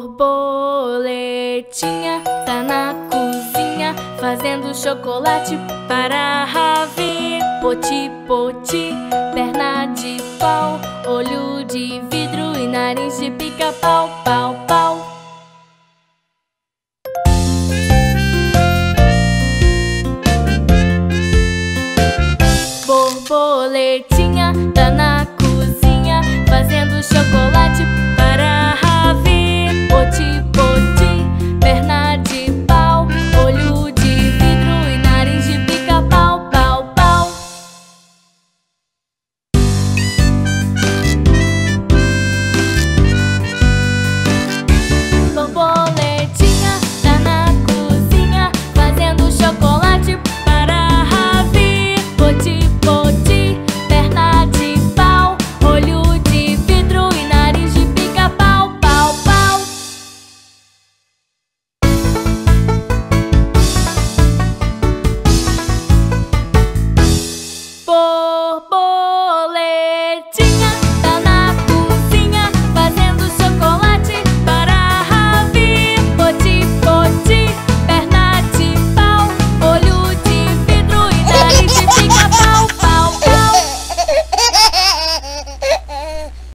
borboletinha tá na cozinha fazendo chocolate para Ravi. Poti, poti, perna de pau, olho de vidro e nariz de pica-pau.